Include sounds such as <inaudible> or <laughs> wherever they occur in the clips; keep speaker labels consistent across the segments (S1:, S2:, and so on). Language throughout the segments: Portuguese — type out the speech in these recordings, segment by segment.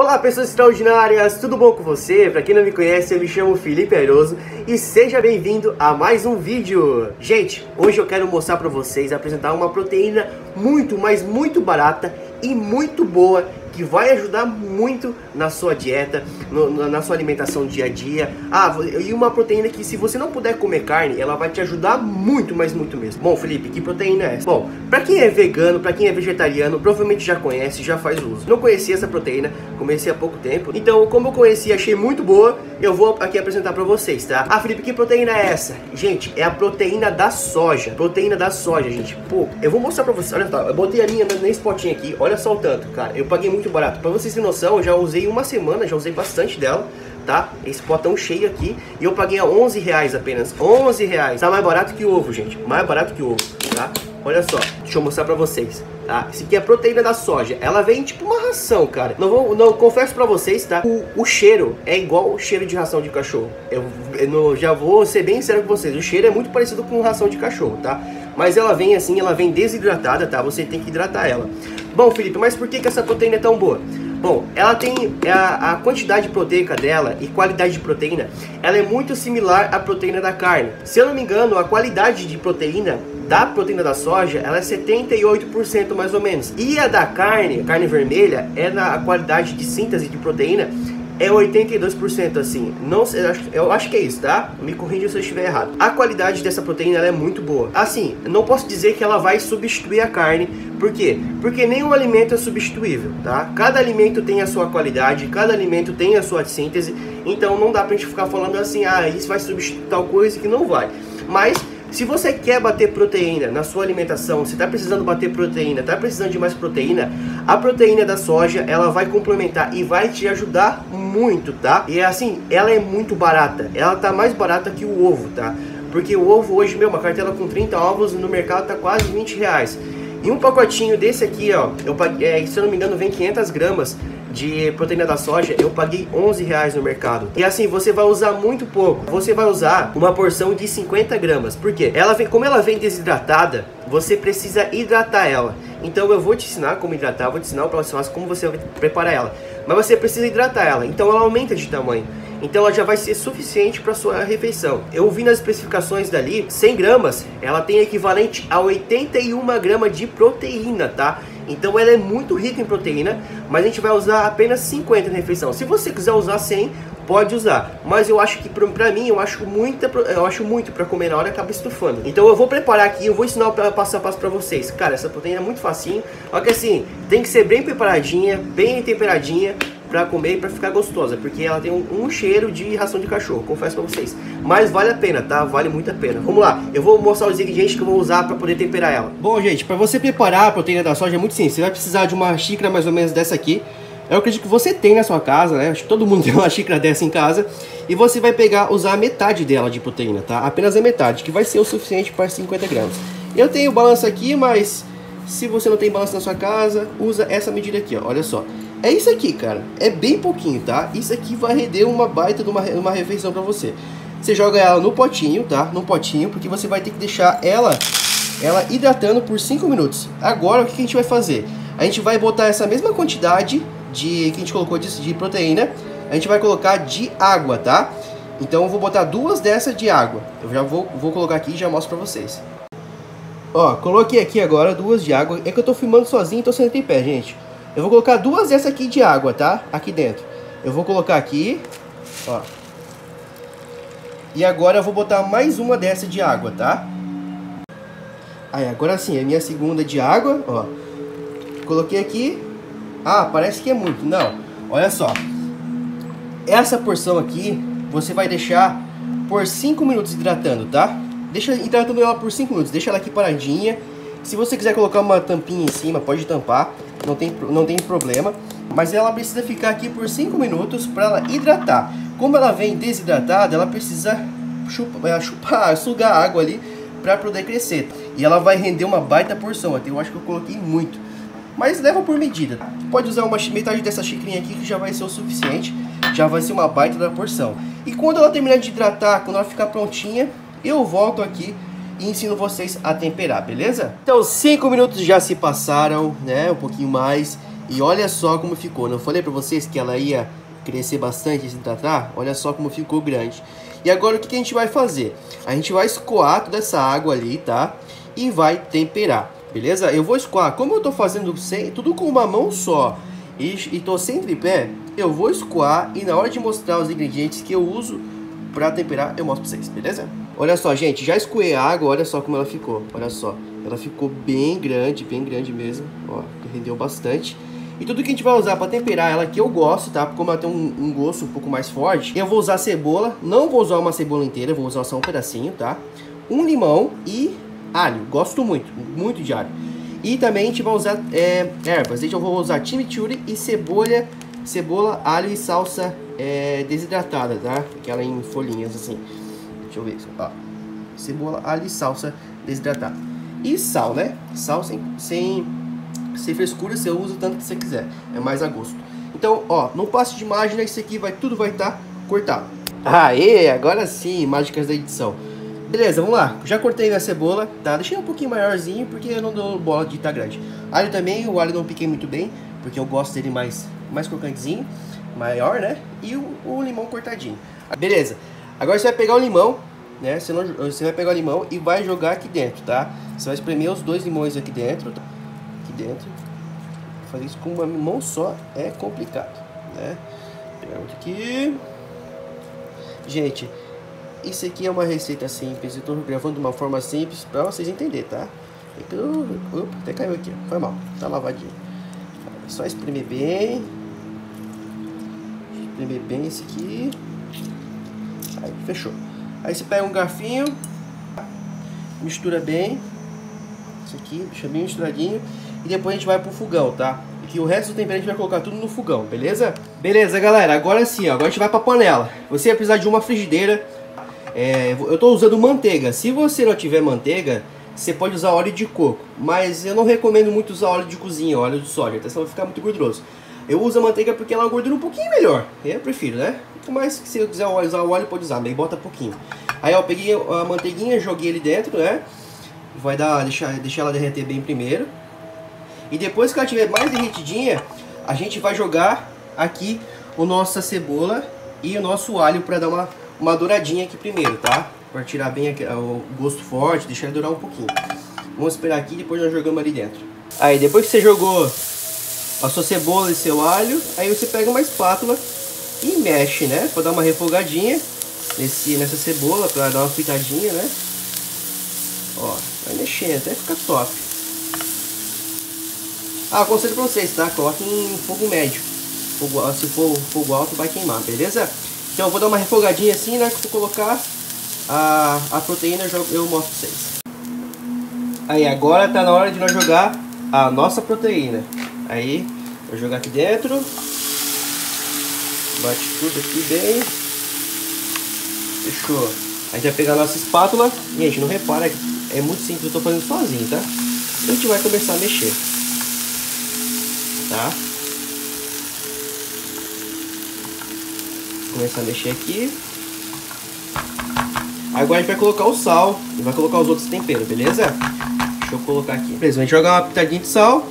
S1: Olá pessoas extraordinárias, tudo bom com você? Para quem não me conhece, eu me chamo Felipe Airoso e seja bem-vindo a mais um vídeo. Gente, hoje eu quero mostrar para vocês, apresentar uma proteína muito, mas muito barata e muito boa que vai ajudar muito na sua dieta, no, na sua alimentação dia a dia. Ah, e uma proteína que se você não puder comer carne, ela vai te ajudar muito, mas muito mesmo. Bom, Felipe, que proteína é essa? Bom, para quem é vegano, para quem é vegetariano, provavelmente já conhece, já faz uso. Não conhecia essa proteína, comecei há pouco tempo. Então, como eu conheci, achei muito boa, eu vou aqui apresentar para vocês, tá? Ah, Felipe, que proteína é essa? Gente, é a proteína da soja. Proteína da soja, gente. Pô, eu vou mostrar para vocês. Olha só, eu botei a minha nesse potinho aqui. Olha só o tanto, cara. Eu paguei muito barato. Para vocês terem noção, eu já usei uma semana, já usei bastante dela tá? Esse potão cheio aqui e eu paguei a 11 reais apenas, 11 reais. Tá mais barato que ovo, gente, mais barato que ovo, tá? Olha só, deixa eu mostrar pra vocês, tá? Esse aqui é a proteína da soja, ela vem tipo uma ração, cara. Não vou, não, confesso pra vocês, tá? O, o cheiro é igual o cheiro de ração de cachorro. Eu, eu, já vou ser bem sério com vocês, o cheiro é muito parecido com ração de cachorro, tá? Mas ela vem assim, ela vem desidratada, tá? Você tem que hidratar ela. Bom, Felipe, mas por que, que essa proteína é tão boa? Bom, ela tem a, a, quantidade proteica dela e qualidade de proteína, ela é muito similar à proteína da carne. Se eu não me engano, a qualidade de proteína da proteína da soja, ela é 78% mais ou menos. E a da carne, carne vermelha, é na qualidade de síntese de proteína é 82% assim. Não, eu acho, eu acho que é isso, tá? Me corrija se eu estiver errado. A qualidade dessa proteína é muito boa. Assim, não posso dizer que ela vai substituir a carne. Por quê? Porque nenhum alimento é substituível, tá? Cada alimento tem a sua qualidade, cada alimento tem a sua síntese. Então não dá pra gente ficar falando assim, ah, isso vai substituir tal coisa que não vai. Mas se você quer bater proteína na sua alimentação, você está precisando bater proteína, está precisando de mais proteína, a proteína da soja ela vai complementar e vai te ajudar muito, tá? E assim, ela é muito barata, ela tá mais barata que o ovo, tá? Porque o ovo hoje, meu, uma cartela com 30 ovos no mercado tá quase 20 reais. E um pacotinho desse aqui, ó, eu é, se eu não me engano, vem 500 gramas de proteína da soja, eu paguei 11 reais no mercado. E assim, você vai usar muito pouco. Você vai usar uma porção de 50 gramas. Por quê? Ela vem, como ela vem desidratada, você precisa hidratar ela. Então eu vou te ensinar como hidratar, vou te ensinar o passo a como você vai preparar ela. Mas você precisa hidratar ela, então ela aumenta de tamanho. Então ela já vai ser suficiente para sua refeição. Eu vi nas especificações dali, 100 gramas, ela tem equivalente a 81 gramas de proteína, tá? Então ela é muito rica em proteína, mas a gente vai usar apenas 50 na refeição. Se você quiser usar 100, pode usar. Mas eu acho que para mim, eu acho muita, eu acho muito para comer na hora acaba estufando. Então eu vou preparar aqui, eu vou ensinar passo a passo para vocês. Cara, essa proteína é muito facinho. Só que assim, tem que ser bem preparadinha, bem temperadinha para comer e para ficar gostosa, porque ela tem um, um, cheiro de ração de cachorro, confesso para vocês. Mas vale a pena, tá? Vale muito a pena. Vamos lá, eu vou mostrar os ingredientes que eu vou usar para poder temperar ela. Bom, gente, para você preparar a proteína da soja é muito simples. Você vai precisar de uma xícara mais ou menos dessa aqui. Eu acredito que você tem na sua casa, né? Acho que todo mundo <laughs> tem uma xícara dessa em casa. E você vai pegar, usar a metade dela de proteína, tá? Apenas a metade, que vai ser o suficiente para 50 gramas. Eu tenho balança aqui, mas se você não tem balança na sua casa, usa essa medida aqui, ó. Olha só. É isso aqui, cara. É bem pouquinho, tá? Isso aqui vai render uma baita de uma, uma refeição para você. Você joga ela no potinho, tá? No potinho, porque você vai ter que deixar ela, ela hidratando por 5 minutos. Agora, o que a gente vai fazer? A gente vai botar essa mesma quantidade de que a gente colocou de, de proteína, a gente vai colocar de água, tá? Então eu vou botar duas dessas de água. Eu já vou, vou colocar aqui e já mostro pra vocês. Ó, coloquei aqui agora duas de água. É que eu tô filmando sozinho, então em pé, gente. Eu vou colocar duas dessas aqui de água, tá? Aqui dentro. Eu vou colocar aqui, ó. E agora eu vou botar mais uma dessa de água, tá? Aí, agora sim, a minha segunda de água, ó. Coloquei aqui. Ah, parece que é muito. Não, olha só. Essa porção aqui, você vai deixar por 5 minutos hidratando, tá? Deixa hidratando ela por 5 minutos. Deixa ela aqui paradinha. Se você quiser colocar uma tampinha em cima, pode tampar não tem, não tem problema. Mas ela precisa ficar aqui por 5 minutos para ela hidratar. Como ela vem desidratada, ela precisa chupar, é, chupar <laughs> sugar água ali para poder crescer. E ela vai render uma baita porção. Até eu acho que eu coloquei muito. Mas leva por medida. Pode usar uma metade dessa xicrinha aqui que já vai ser o suficiente. Já vai ser uma baita da porção. E quando ela terminar de hidratar, quando ela ficar prontinha, eu volto aqui e ensino vocês a temperar, beleza? Então, 5 minutos já se passaram, né? Um pouquinho mais. E olha só como ficou. Não falei pra vocês que ela ia crescer bastante e se tratar? Olha só como ficou grande. E agora o que, que a gente vai fazer? A gente vai escoar toda essa água ali, tá? E vai temperar, beleza? Eu vou escoar. Como eu tô fazendo sem, tudo com uma mão só e, e tô sem tripé, eu vou escoar e na hora de mostrar os ingredientes que eu uso para temperar, eu mostro pra vocês, beleza? Olha só, gente, já escoei a água, olha só como ela ficou, olha só. Ela ficou bem grande, bem grande mesmo, ó, rendeu bastante. E tudo que a gente vai usar para temperar ela, que eu gosto, tá? Como ela tem um, um, gosto um pouco mais forte, eu vou usar cebola. Não vou usar uma cebola inteira, vou usar só um pedacinho, tá? Um limão e alho. Gosto muito, muito de alho. E também a gente vai usar é, ervas. Eu vou usar chimichurri e cebola, cebola, alho e salsa é, desidratada, tá? Aquela em folhinhas assim. Deixa eu ver, ó. Cebola, alho e salsa desidratada. E sal, né? Sal sem, sem sem frescura, você usa o tanto que você quiser. É mais a gosto. Então, ó, no passo de mágica, isso aqui vai, tudo vai estar tá cortado. Aê, agora sim, mágicas da edição. Beleza, vamos lá. Já cortei a cebola, tá? Deixei um pouquinho maiorzinho, porque eu não dou bola de estar tá grande. Alho também, o alho não piquei muito bem, porque eu gosto dele mais, mais crocantezinho, maior, né? E o, o limão cortadinho. Beleza. Agora você vai pegar o limão, né? Você, não, você vai pegar o limão e vai jogar aqui dentro, tá? Você vai espremer os dois limões aqui dentro, tá? dentro. Fazer isso com uma mão só é complicado, né? Pegar outro aqui. Gente, isso aqui é uma receita simples. Eu estou gravando de uma forma simples para vocês entenderem, tá? Então, opa, até caiu aqui, foi mal, tá lavadinho. Só espremer bem. Espremer bem esse aqui. Aí, fechou. Aí você pega um garfinho, mistura bem. Isso aqui, deixa bem misturadinho e depois a gente vai pro fogão, tá? Que o resto do tempero a gente vai colocar tudo no fogão, beleza? Beleza, galera, agora sim, ó, agora a gente vai pra panela. Você vai precisar de uma frigideira. É, eu tô usando manteiga. Se você não tiver manteiga, você pode usar óleo de coco. Mas eu não recomendo muito usar óleo de cozinha, óleo de soja, até senão vai ficar muito gorduroso. Eu uso a manteiga porque ela gordura um pouquinho melhor. Eu prefiro, né? Mas se eu quiser usar o óleo, pode usar, mas bota pouquinho. Aí, ó, peguei a manteiguinha, joguei ele dentro, né? Vai dar, deixar, deixar ela derreter bem primeiro. E depois que ela estiver mais derretidinha, a gente vai jogar aqui o nossa cebola e o nosso alho para dar uma, uma douradinha aqui primeiro, tá? Para tirar bem o gosto forte, deixar ele dourar um pouquinho. Vamos esperar aqui e depois nós jogamos ali dentro. Aí depois que você jogou a sua cebola e seu alho, aí você pega uma espátula e mexe, né? Para dar uma refogadinha nesse, nessa cebola, para dar uma fritadinha, né? Ó, vai mexendo até ficar top. Ah, conselho pra vocês, tá? Coloque em fogo médio. Fogo, se for fogo alto, vai queimar, beleza? Então eu vou dar uma refogadinha assim, né? Que eu colocar a, a proteína, eu mostro pra vocês. Aí, agora tá na hora de nós jogar a nossa proteína. Aí, vou jogar aqui dentro. Bate tudo aqui bem. Fechou. A gente vai pegar a nossa espátula. Gente, não repara é muito simples, eu tô fazendo sozinho, tá? A gente vai começar a mexer tá? Começar a mexer aqui. Agora a gente vai colocar o sal e vai colocar os outros temperos, beleza? Deixa eu colocar aqui. Beleza, a gente jogar uma pitadinha de sal.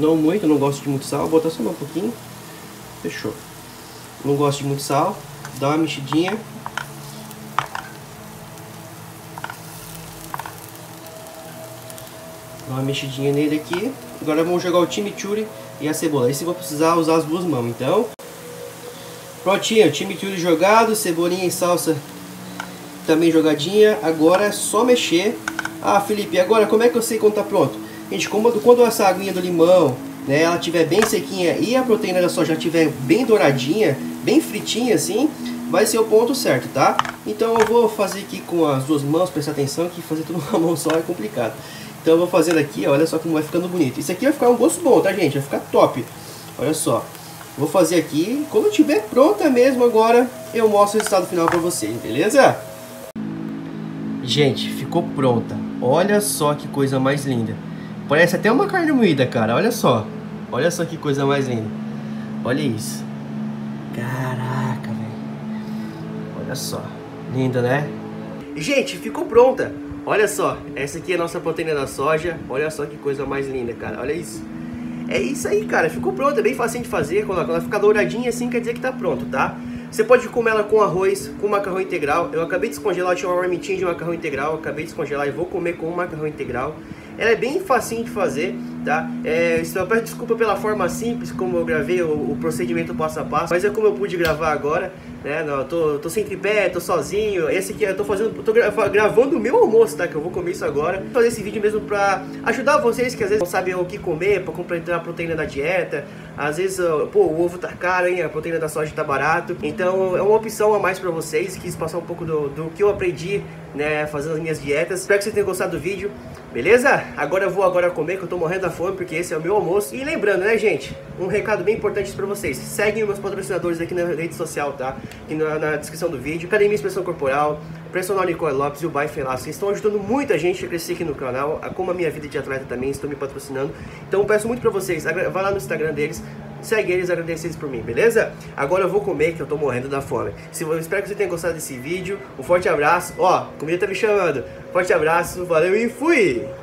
S1: Não muito, não gosto de muito sal. Vou botar só um pouquinho. Fechou. Não gosto de muito sal. Dá uma mexidinha. Dá uma mexidinha nele aqui. Agora vamos jogar o chimichurri e a cebola. Aí você vai precisar usar as duas mãos. Então, prontinho. Chimichurri jogado, cebolinha e salsa também jogadinha. Agora é só mexer. Ah, Felipe, agora como é que eu sei quando tá pronto? Gente, quando, quando essa aguinha do limão, né, ela tiver bem sequinha e a proteína da soja já tiver bem douradinha, bem fritinha assim, vai ser o ponto certo, tá? Então eu vou fazer aqui com as duas mãos, prestar atenção que fazer tudo <laughs> com uma mão só é complicado. Então eu vou fazendo aqui, olha só como vai ficando bonito. Isso aqui vai ficar um gosto bom, tá gente? Vai ficar top. Olha só. Vou fazer aqui, quando tiver pronta mesmo agora, eu mostro o resultado final pra vocês, beleza? Gente, ficou pronta. Olha só que coisa mais linda. Parece até uma carne moída, cara. Olha só. Olha só que coisa mais linda. Olha isso. Caraca, velho. Olha só. Linda, né? Gente, ficou pronta. Olha só, essa aqui é a nossa proteína da soja. Olha só que coisa mais linda, cara. Olha isso. É isso aí, cara. Ficou pronta, é bem facinho de fazer. Quando ela ficar douradinha assim, quer dizer que tá pronto, tá? Você pode comer ela com arroz, com macarrão integral. Eu acabei de descongelar, eu tinha uma marmitinha de macarrão integral. Acabei de descongelar e vou comer com macarrão integral. Ela é bem facinho de fazer, tá? É, eu peço desculpa pela forma simples como eu gravei o, o, procedimento passo a passo, mas é como eu pude gravar agora, né? Não, tô, tô sem tripé, tô sozinho. Esse aqui eu tô fazendo, tô gravando o meu almoço, tá? Que eu vou comer isso agora. Vou fazer esse vídeo mesmo pra ajudar vocês que às vezes não sabem o que comer, pra completar a proteína da dieta. Às vezes, pô, o ovo tá caro, hein? A proteína da soja tá barato. Então é uma opção a mais pra vocês. Quis passar um pouco do, do que eu aprendi, né? Fazendo as minhas dietas. Espero que vocês tenham gostado do vídeo. Beleza? Agora eu vou agora comer, que eu tô morrendo da fome, porque esse é o meu almoço. E lembrando, né, gente? Um recado bem importante para vocês. Seguem meus patrocinadores aqui na rede social, tá? Aqui na, na descrição do vídeo. Academia Expressão Corporal, Personal Nicole Lopes e o Bai Felas. Vocês estão ajudando muita gente a crescer aqui no canal, como a minha vida de atleta também, estão me patrocinando. Então peço muito para vocês, vai lá no Instagram deles, segue eles, agradecer eles por mim, beleza? Agora eu vou comer, que eu tô morrendo da fome. Se, eu espero que você tenha gostado desse vídeo. Um forte abraço. Ó, a comida tá me chamando. Forte abraço, valeu e fui!